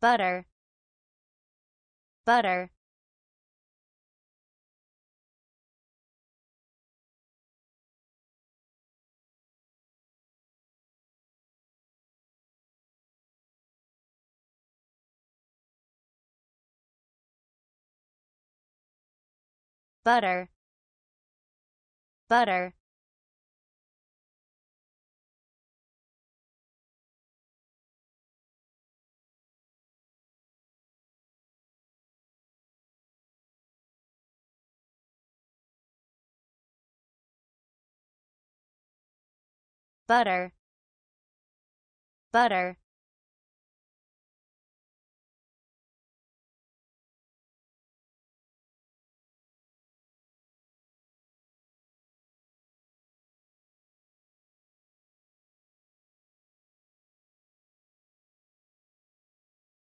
butter. Butter. Butter. Butter butter. Butter